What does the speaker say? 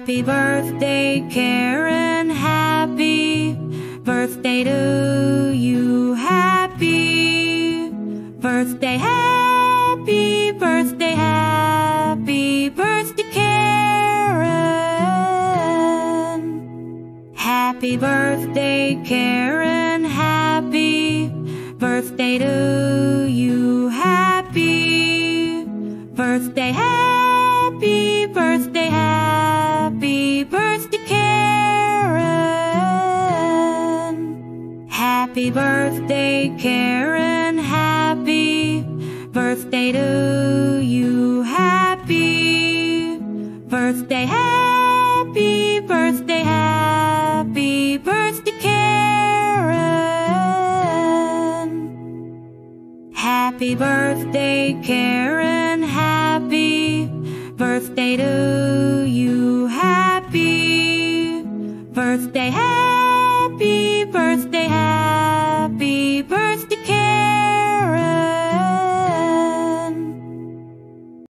Happy birthday, Karen. Happy birthday to you. Happy birthday, happy birthday, happy birthday, Karen. Happy birthday, Karen. Happy birthday to you. Happy birthday, happy birthday, happy Happy birthday, Karen. Happy birthday to you. Happy birthday, happy birthday, happy birthday, Karen. Happy birthday, Karen. Happy birthday to you. Happy birthday, Happy birthday, happy